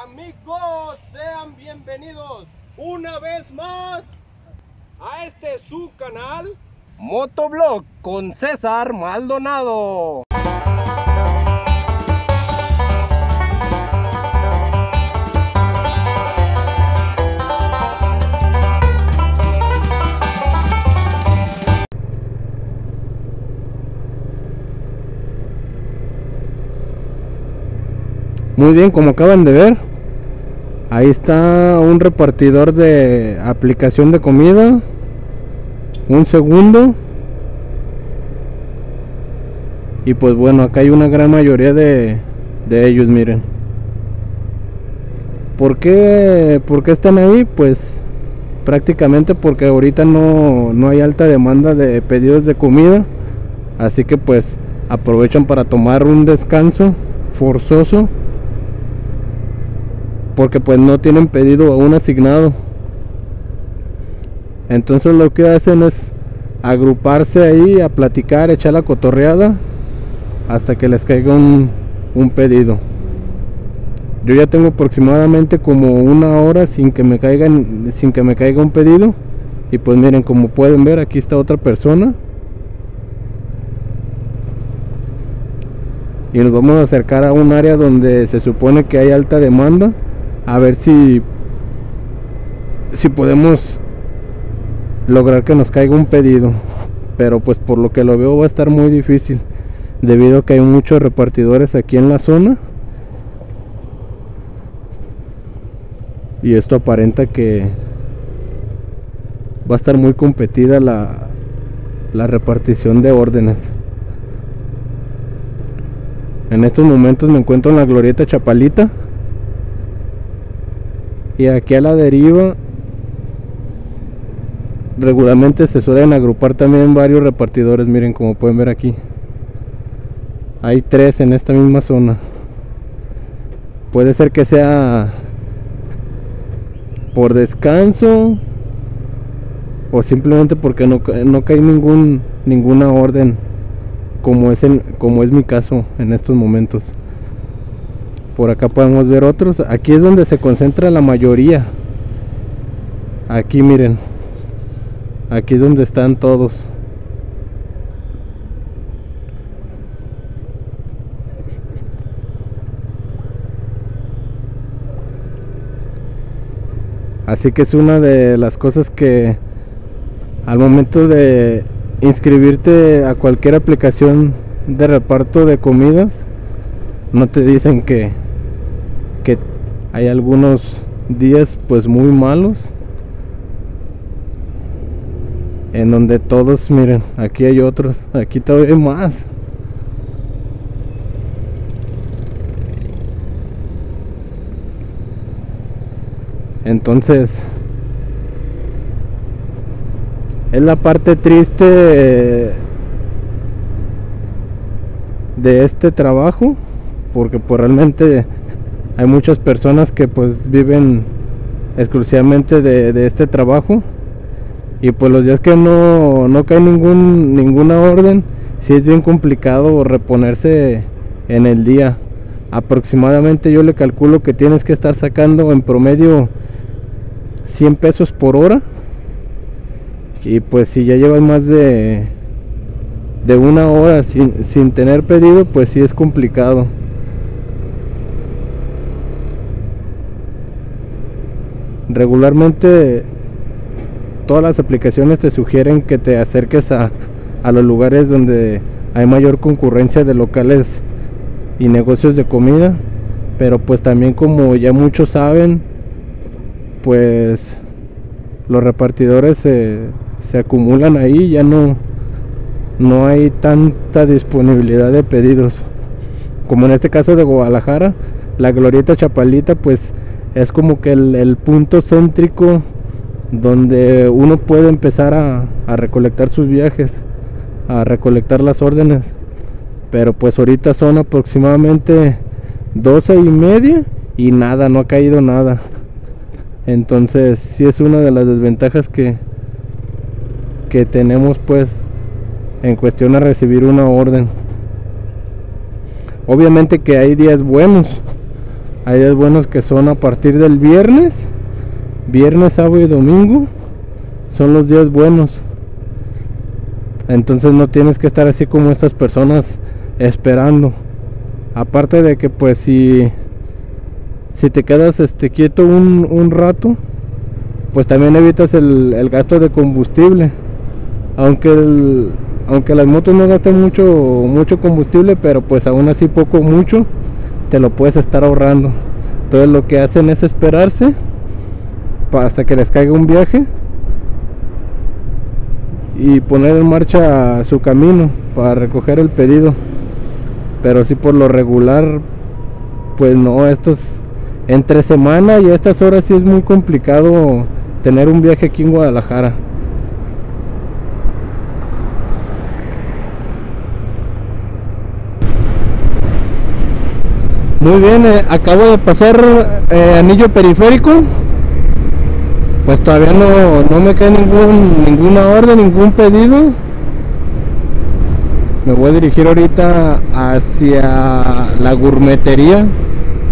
Amigos, sean bienvenidos una vez más a este su canal Motoblog con César Maldonado. Muy bien, como acaban de ver, ahí está un repartidor de aplicación de comida. Un segundo. Y pues bueno, acá hay una gran mayoría de, de ellos, miren. ¿Por qué, ¿Por qué están ahí? Pues prácticamente porque ahorita no, no hay alta demanda de pedidos de comida. Así que pues aprovechan para tomar un descanso forzoso porque pues no tienen pedido aún asignado. Entonces lo que hacen es agruparse ahí a platicar, echar la cotorreada hasta que les caiga un, un pedido. Yo ya tengo aproximadamente como una hora sin que me caigan, sin que me caiga un pedido. Y pues miren, como pueden ver, aquí está otra persona. Y nos vamos a acercar a un área donde se supone que hay alta demanda a ver si si podemos lograr que nos caiga un pedido. Pero pues por lo que lo veo va a estar muy difícil debido a que hay muchos repartidores aquí en la zona. Y esto aparenta que va a estar muy competida la, la repartición de órdenes. En estos momentos me encuentro en la glorieta chapalita y aquí a la deriva regularmente se suelen agrupar también varios repartidores miren como pueden ver aquí. Hay tres en esta misma zona. Puede ser que sea por descanso o simplemente porque no, no cae ningún ninguna orden como es como es mi caso en estos momentos por acá podemos ver otros. Aquí es donde se concentra la mayoría. Aquí miren. Aquí es donde están todos. Así que es una de las cosas que al momento de inscribirte a cualquier aplicación de reparto de comidas no te dicen que hay algunos días pues muy malos en donde todos miren aquí hay otros aquí todavía hay más. Entonces es la parte triste de este trabajo porque pues realmente hay muchas personas que pues viven exclusivamente de, este trabajo y pues los días que no, no cae ningún, ninguna orden si es bien complicado reponerse en el día. Aproximadamente yo le calculo que tienes que estar sacando en promedio 100 pesos por hora y pues si ya llevas más de de una hora sin, sin tener pedido pues sí es complicado regularmente todas las aplicaciones te sugieren que te acerques a, a los lugares donde hay mayor concurrencia de locales y negocios de comida pero pues también como ya muchos saben pues los repartidores se, se acumulan ahí ya no no hay tanta disponibilidad de pedidos. Como en este caso de Guadalajara la glorieta chapalita pues es como que el, punto céntrico donde uno puede empezar a, recolectar sus viajes, a recolectar las órdenes. Pero pues ahorita son aproximadamente 12 y media y nada, no ha caído nada. Entonces sí es una de las desventajas que, que tenemos pues en cuestión a recibir una orden. Obviamente que hay días buenos, Hay días buenos que son a partir del viernes, viernes, sábado y domingo. Son los días buenos. Entonces no tienes que estar así como estas personas esperando. Aparte de que pues si, si te quedas este, quieto un, un rato, pues también evitas el, el gasto de combustible. Aunque, el, aunque las motos no gastan mucho, mucho combustible, pero pues aún así poco mucho, te lo puedes estar ahorrando. Entonces lo que hacen es esperarse hasta que les caiga un viaje y poner en marcha su camino para recoger el pedido. Pero si por lo regular, pues no, estos entre semana y a estas horas sí es muy complicado tener un viaje aquí en Guadalajara. Muy bien, eh, acabo de pasar eh, anillo periférico. Pues todavía no, no me cae ningún, ninguna orden, ningún pedido. Me voy a dirigir ahorita hacia la gourmetería,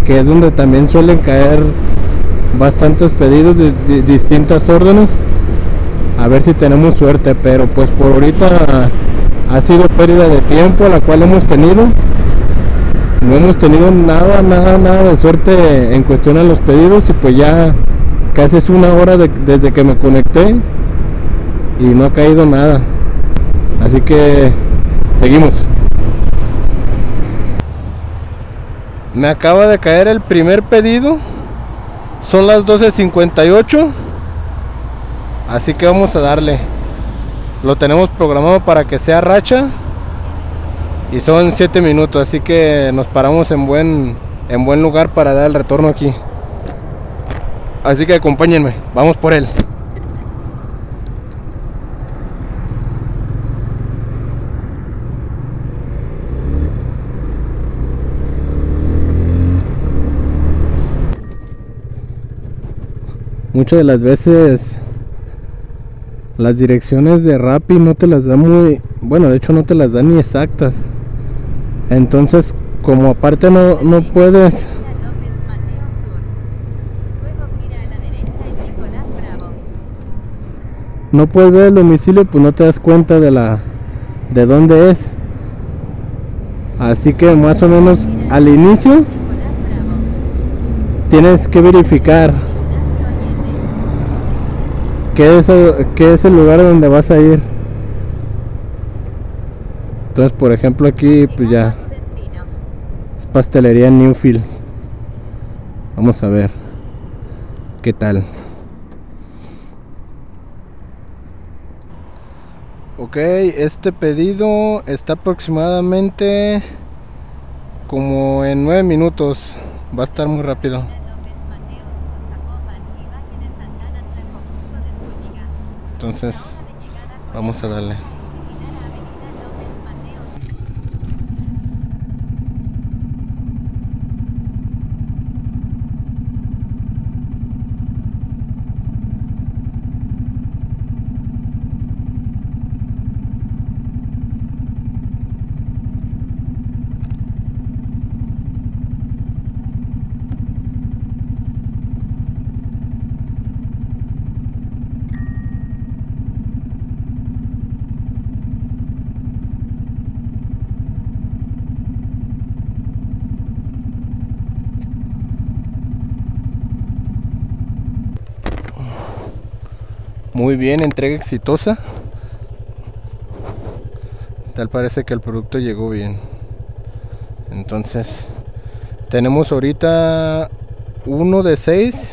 que es donde también suelen caer bastantes pedidos de, de distintas órdenes. A ver si tenemos suerte, pero pues por ahorita ha sido pérdida de tiempo la cual hemos tenido no hemos tenido nada, nada, nada de suerte en cuestión a los pedidos y pues ya casi es una hora de- desde que me conecté y no ha caído nada. Así que seguimos. Me acaba de caer el primer pedido. Son las 12.58. Así que vamos a darle. Lo tenemos programado para que sea racha y son 7 minutos, así que nos paramos en buen en buen lugar para dar el retorno aquí. Así que acompáñenme, vamos por él. Muchas de las veces las direcciones de Rappi no te las da muy, bueno, de hecho no te las da ni exactas. Entonces, como aparte no, no puedes, no puedes ver el domicilio, pues no te das cuenta de la de dónde es. Así que más o menos al inicio tienes que verificar qué es, qué es el lugar donde vas a ir. Entonces, por ejemplo, aquí pues ya es pastelería Newfield. Vamos a ver qué tal. Ok, este pedido está aproximadamente como en 9 minutos. Va a estar muy rápido. Entonces, vamos a darle. Muy bien, entrega exitosa. Tal parece que el producto llegó bien. Entonces, tenemos ahorita uno de seis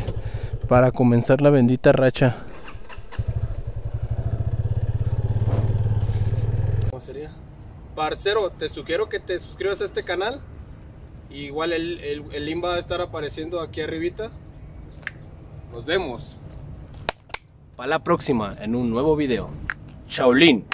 para comenzar la bendita racha. ¿Cómo sería? Parcero, te sugiero que te suscribas a este canal. Igual el, el, el link va a estar apareciendo aquí arribita. Nos vemos. Para la próxima en un nuevo video. Shaolin.